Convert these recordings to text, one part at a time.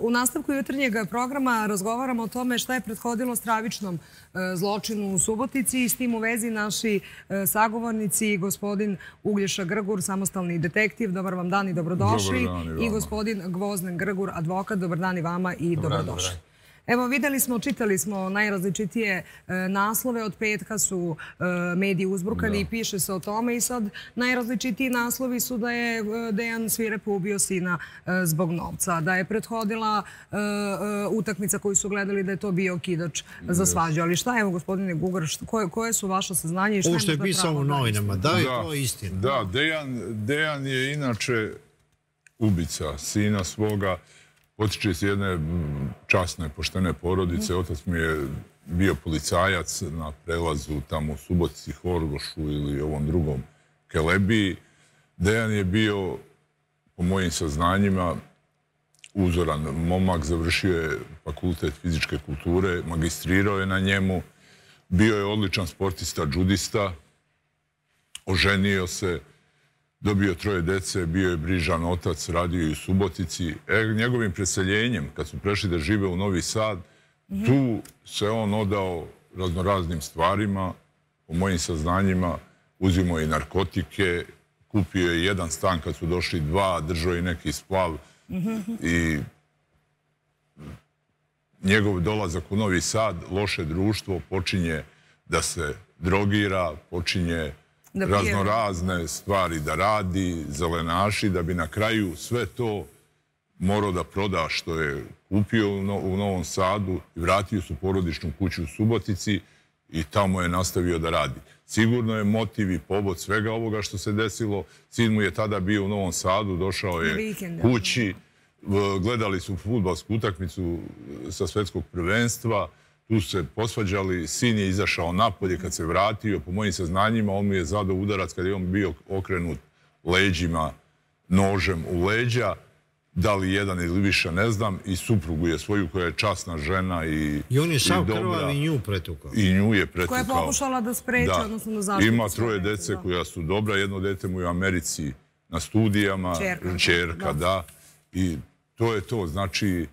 U nastavku jutarnjeg programa razgovaramo o tome šta je prethodilo stravičnom e, zločinu u Subotici. I s tim u vezi naši e, sagovornici, gospodin Uglješa Grgur, samostalni detektiv, dobar vam dan i dobrodošli. I gospodin Gvozden Grgur, advokat, dobar dan i vama i dobrodošli. Evo videli smo, čitali smo najrazličitije e, naslove. Od petka su e, mediji uzbrukani i piše se o tome i sad najrazličitiji naslovi su da je e, Dejan Svirep ubio sina zbog novca. Da je prethodila utakmica koju su gledali da je to bio kidač za svađu. Ali šta evo gospodine Gugar, koje su vaša saznanje Ovo što je pisao u novinama, da je to istina? Da, Dejan je inače ubica sina svoga potiče iz jedne časne, poštene porodice. Otac mi je bio policajac na prelazu tamo u Subotici, Horgošu ili ovom drugom Kelebiji. Dejan je bio, po mojim saznanjima, uzoran momak, završio je fakultet fizičke kulture, magistrirao je na njemu, bio je odličan sportista, džudista, oženio se, dobio troje dece, bio je brižan otac, radio i u Subotici. E, njegovim preseljenjem, kad su prešli da žive u Novi Sad, tu se on odao raznoraznim stvarima, po mojim saznanjima, uzimo i narkotike, kupio je jedan stan kad su došli dva, držao i neki splav i njegov dolazak u Novi Sad, loše društvo, počinje da se drogira, počinje raznorazne stvari da radi, zelenaši, da bi na kraju sve to morao da proda što je kupio u Novom Sadu i vratio su porodičnu kuću u Subotici i tamo je nastavio da radi. Sigurno je motiv i pobod svega ovoga što se desilo. Sin mu je tada bio u Novom Sadu, došao je kući, gledali su futbalsku utakmicu sa svetskog prvenstva, tu se posvađali, sin je izašao napolje kad se vratio, po mojim saznanjima on mu je zadao udarac kad je on bio okrenut leđima, nožem u leđa, da li jedan ili više, ne znam, i suprugu je svoju koja je časna žena i I on je sav krvav i nju pretukao. I nju je pretukao. Koja je pokušala da spreče, odnosno da zaštiti. Ima troje dece koja su dobra, jedno dete mu je u Americi na studijama, čerka, da. I to je to, znači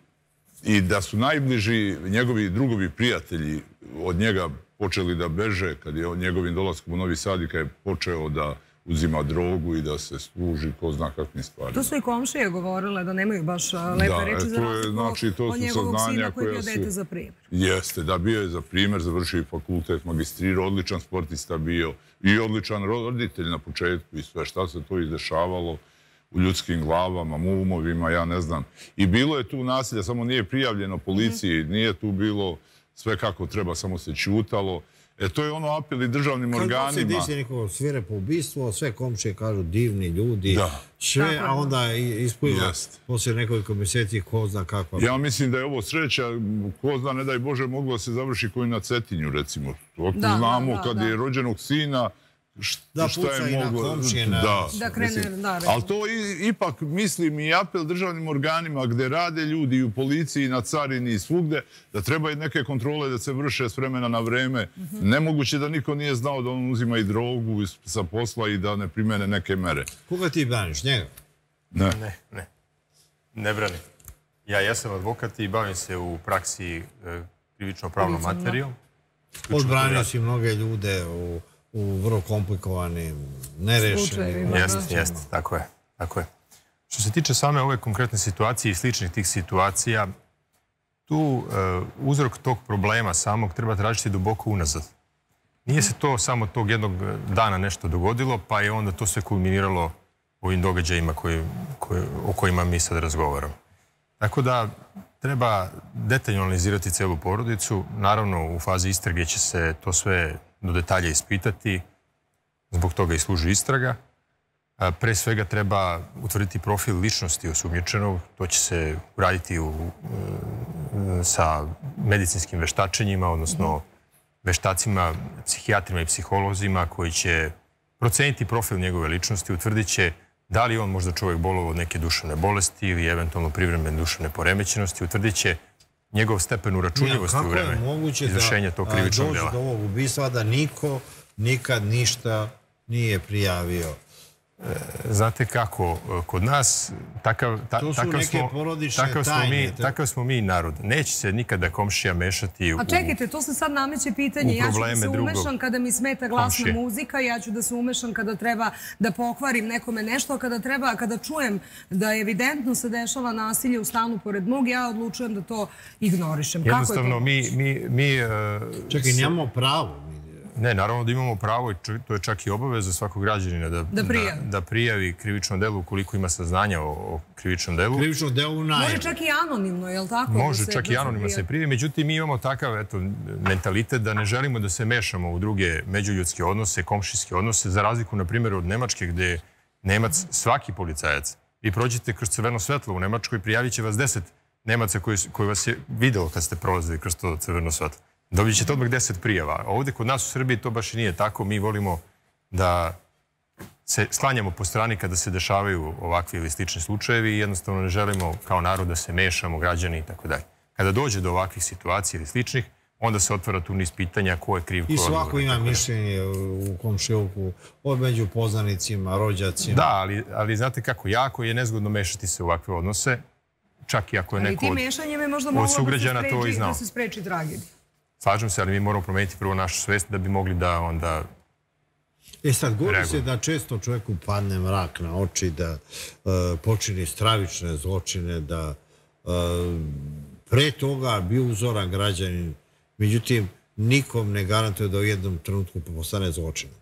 i da su najbliži njegovi drugovi prijatelji od njega počeli da beže kad je njegovim dolaskom u Novi Sad i kad je počeo da uzima drogu i da se služi ko zna kakvim stvarima. To su i komšije govorile da nemaju baš lepe reči za razliku znači, od njegovog sina koji je bio dete za primjer. Jeste, da bio je za primjer, završio i fakultet, magistrirao, odličan sportista bio i odličan roditelj na početku i sve šta se to izdešavalo u ljudskim glavama, umovima, ja ne znam. I bilo je tu nasilja, samo nije prijavljeno policiji, nije tu bilo sve kako treba, samo se čutalo. E to je ono apel i državnim organima. Kad se neko svire po ubistvu, sve komšije kažu divni ljudi, sve, a onda ispliva poslije nekoliko mjeseci ko zna kakva. Ja mislim da je ovo sreća, ko zna, ne daj Bože, moglo se završi koji na Cetinju, recimo. To znamo kad je rođenog sina, da puca i na komšije. Da krene, da. Ali to ipak mislim i apel državnim organima gdje rade ljudi i u policiji, na carini i svugde, da treba i neke kontrole da se vrše s vremena na vreme. Nemoguće da niko nije znao da on uzima i drogu sa posla i da ne primene neke mere. Koga ti braniš? Njega? Ne. Ne, ne. Ne branim. Ja jesam advokat i bavim se u praksi e, krivično-pravnom materijom. Odbranio si mnoge ljude u u vrlo komplikovanim, nerešenim. Jeste, jeste, tako je, tako je. Što se tiče same ove konkretne situacije i sličnih tih situacija, tu e, uzrok tog problema samog treba tražiti duboko unazad. Nije se to samo tog jednog dana nešto dogodilo, pa je onda to sve kulminiralo ovim događajima o kojima mi sad razgovaramo. Tako da treba detaljno analizirati celu porodicu. Naravno, u fazi istrage će se to sve do detalja ispitati, zbog toga i služi istraga. Pre svega treba utvrditi profil ličnosti osumnječenog, to će se uraditi sa medicinskim veštačenjima, odnosno veštacima, psihijatrima i psiholozima koji će proceniti profil njegove ličnosti, utvrdit će da li on možda čovjek bolovo od neke duševne bolesti ili eventualno privremene duševne poremećenosti, utvrdit će njegov stepen uračunljivosti u vreme izvršenja tog krivičnog djela. Kako je moguće da ovog ubistva da niko nikad ništa nije prijavio? Znate kako, kod nas takav, ta, To su takav, neke smo, smo mi, takav smo mi narod. Neće se nikada komšija mešati u... A čekajte, to se sad nameće pitanje. Ja ću da se drugog umešam kada mi smeta glasna komšije. muzika, ja ću da se umešam kada treba da pokvarim nekome nešto, a kada treba, kada čujem da evidentno se dešava nasilje u stanu pored mog, ja odlučujem da to ignorišem. Kako je to Jednostavno, mi, mi, mi e, Čekaj, nemamo pravo. Ne, naravno da imamo pravo i to je čak i obaveza svakog građanina da, Da prijavi. da, prijavi krivično delo ukoliko ima saznanja o, o krivičnom delu. Krivično delo u najavu. Može čak i anonimno, je li tako? Može se- čak i anonimno prijavi? se prijavi. Međutim, mi imamo takav eto, mentalitet da ne želimo da se mešamo u druge međuljudske odnose, komšijske odnose, za razliku, na primjer, od Nemačke, gde je Nemac svaki policajac. Vi prođete kroz crveno svetlo u Nemačkoj, prijavit će vas deset Nemaca koji, koji vas je video kad ste prolazili kroz to crveno svetlo. Dobit ćete odmah deset prijava. Ovdje kod nas u Srbiji to baš i nije tako. Mi volimo da se sklanjamo po strani kada se dešavaju ovakvi ili slični slučajevi i jednostavno ne želimo kao narod da se mešamo, građani i tako dalje. Kada dođe do ovakvih situacija ili sličnih, onda se otvara tu niz pitanja ko je kriv, ko I je svako ima mišljenje u komšiluku, od među poznanicima, rođacima. Da, ali, ali znate kako, jako je nezgodno mešati se u ovakve odnose, čak i ako je Ali neko ti od... mešanjem je možda od moglo da se, sugrađana to i spreči, znao. da se spreči tragedija. Slažem se, ali mi moramo promeniti prvo našu svest da bi mogli da onda... E sad, govori se da često čovjeku padne mrak na oči, da uh, počini stravične zločine, da uh, pre toga bio uzoran građanin, međutim, nikom ne garantuje da u jednom trenutku postane zločinac.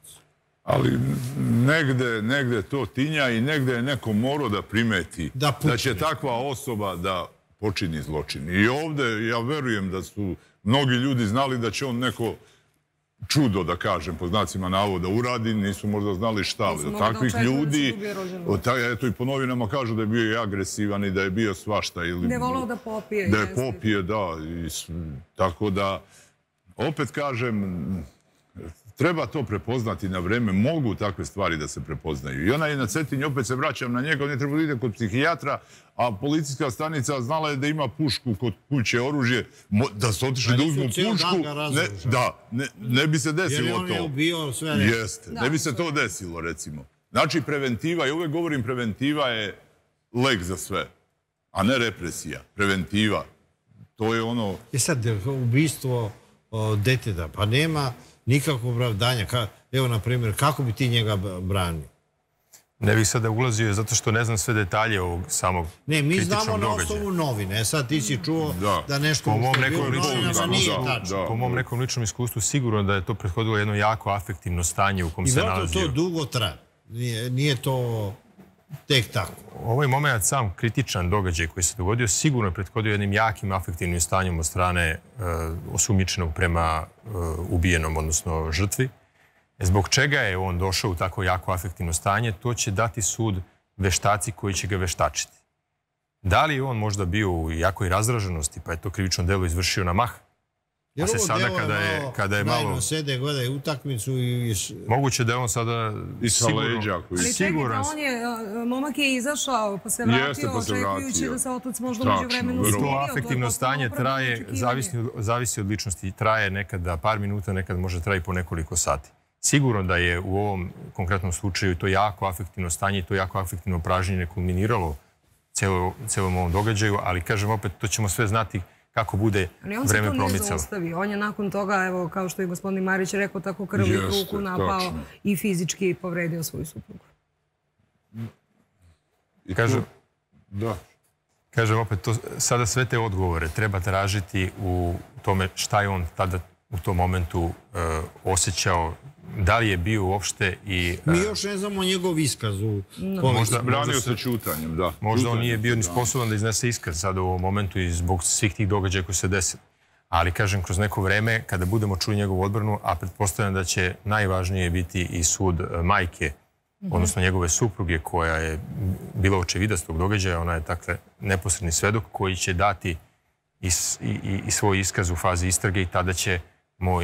Ali negde, negde to tinja i negde je neko morao da primeti Da će takva osoba da počini zločin. I ovde ja verujem da su mnogi ljudi znali da će on neko čudo, da kažem, po znacima navoda uradi, nisu možda znali šta, od takvih ljudi, ubije rođenu. od ta- eto i po novinama kažu da je bio i agresivan i da je bio svašta. Ili, Ne volao da popije. da je popije, da. I, tako da, opet kažem, treba to prepoznati na vreme. Mogu takve stvari da se prepoznaju. I ona je na Cetinju, opet se vraćam na njega, on je trebao ide kod psihijatra, a policijska stanica znala je da ima pušku kod kuće, oružje, da su otišli da uzmu pušku. Ne, da, ne, ne bi se Jer desilo on je to. ubio sve. Jeste, Da, ne bi se to desilo, recimo. Znači, preventiva, i uvek govorim preventiva je lek za sve, a ne represija. Preventiva. To je ono... I sad, ubistvo deteta, pa nema nikakvog opravdanja. Ka, evo, na primjer, kako bi ti njega branio? Ne bih sada ulazio zato što ne znam sve detalje ovog samog Ne, mi znamo na osnovu novine. E sad ti si čuo da, Da. nešto Po mom nekom ličnom iskustvu, da, da. Po mom nekom ličnom iskustvu sigurno da je to prethodilo jedno jako afektivno stanje u kom I se vrlo to nalazio. dugo traje. Nije, nije to tek tako. Ovaj moment sam kritičan događaj koji se dogodio sigurno je prethodio jednim jakim afektivnim stanjem od strane uh, osumnjičenog prema uh, ubijenom, odnosno žrtvi. Zbog čega je on došao u tako jako afektivno stanje, to će dati sud veštaci koji će ga veštačiti. Da li je on možda bio u jakoj razraženosti, pa je to krivično delo izvršio na mah? Jer se ovo sada kada je- malo kada je malo- sede, gledaju utakmicu i... i Moguće da je on sada I sa sigurno- leđa koji- Ali Siguran on je, a, momak je izašao, pa se vratio, Jeste, pa se vratio. da se otac možda Tačno, umeđu vremenu smirio. To je afektivno stanje traje, očekivanje. zavisi, od- zavisi od ličnosti, traje nekada par minuta, nekad može traje i po nekoliko sati. Sigurno da je u ovom konkretnom slučaju to jako afektivno stanje i to jako afektivno pražnjenje kulminiralo celo, celom ovom događaju, ali kažem opet, to ćemo sve znati kako bude Ali on se vreme to promicalo. zaustavio. On je nakon toga, evo, kao što je gospodin Marić rekao, tako krvnu ruku napao i fizički povredio svoju suprugu. I Kažem, Da. Kažem opet, to, sada sve te odgovore treba tražiti u tome šta je on tada u tom momentu e, osjećao, da li je bio uopšte i... e, Mi još ne znamo njegov iskaz u Možda- možda... Branio se- čutanjem, da. Možda on nije bio ni sposoban da iznese iskaz sada u ovom momentu i zbog svih tih događaja koji se desili. Ali, kažem, kroz neko vreme, kada budemo čuli njegovu odbranu, a pretpostavljam da će najvažnije biti i sud e, majke, odnosno njegove supruge, koja je bila očevidac tog događaja, ona je, dakle, neposredni svedok koji će dati i, i, i, svoj iskaz u fazi istrage i tada će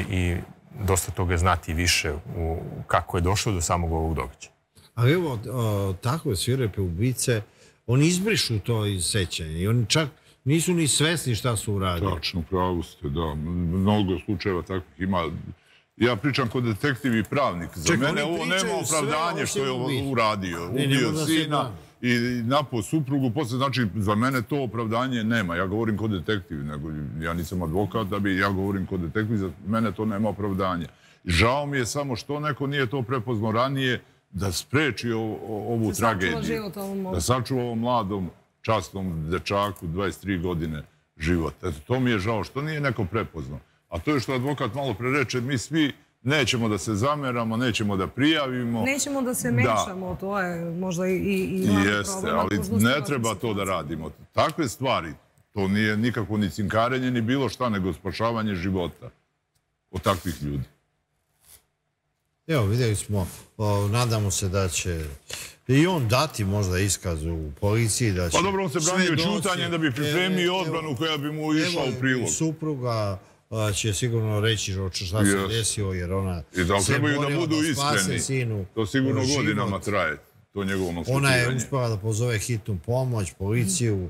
i dosta toga znati više u kako je došlo do samog ovog događaja. Ali evo, o, takve svirepe ubice, oni izbrišu to iz sećanja i oni čak nisu ni svesni šta su uradili. Tačno, pravu ste, da. Mnogo slučajeva takvih ima. Ja pričam kod detektiv i pravnik. Za mene ovo nema opravdanje što je uradio. Ubio sina. I napao suprugu. Posle, znači, za mene to opravdanje nema. Ja govorim kod detektiv, nego ja nisam advokat da bi ja govorim kod detektiv, za mene to nema opravdanja. I žao mi je samo što neko nije to prepoznao ranije da spreči o- o- ovu Da tragediju. Da sačuva ovom mladom, časnom dečaku, 23 godine život. Eto, to mi je žao što nije neko prepoznao. A to je što advokat malo pre reče, mi svi nećemo da se zameramo, nećemo da prijavimo. Nećemo da se mešamo, to je možda i, i, Jeste, problem, ali ne treba to da radimo. Takve stvari, to nije nikakvo ni cinkarenje, ni bilo šta, nego spašavanje života od takvih ljudi. Evo, vidjeli smo, o, nadamo se da će i on dati možda iskaz u policiji da će... Pa dobro, on se branio čutanjem da bi pripremio Evo, odbranu koja bi mu išla u prilog. Supruga će sigurno reći šta se Yes. desilo, jer ona I da se trebaju da budu spase iskreni. Sinu, To sigurno život. godinama traje, to njegovo Ona je uspela da pozove hitnu pomoć, policiju,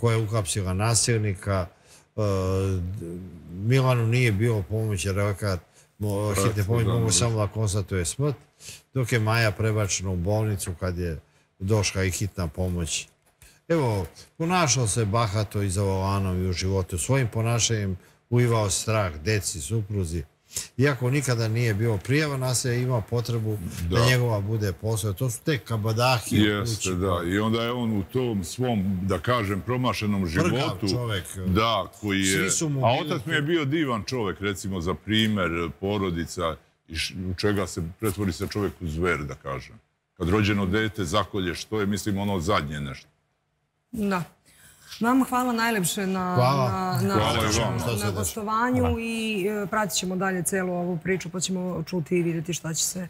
koja je uhapsila nasilnika. E, Milanu nije bilo pomoć, jer rekat hitne pomoć mogu samo da konstatuje smrt, dok je Maja prebačena u bolnicu kad je došla i hitna pomoć. Evo, ponašao se bahato i za volanom i u životu. Svojim ponašanjem uivao strah deci, supruzi. Iako nikada nije bio prijava nasilja, ima potrebu da, Da. njegova bude posao. To su te kabadahije u Jeste, da. I onda je on u tom svom, da kažem, promašenom životu. čovek. Da, koji je... Svi su mu A otac mi je bio divan čovek, recimo, za primer porodica u čega se pretvori se čovek u zver, da kažem. Kad rođeno dete zakolješ, to je, mislim, ono zadnje nešto. Da. Vama hvala najlepše na, Hvala. na, na, Hvala gostovanju i e, pratit ćemo dalje celu ovu priču pa ćemo čuti i vidjeti šta će se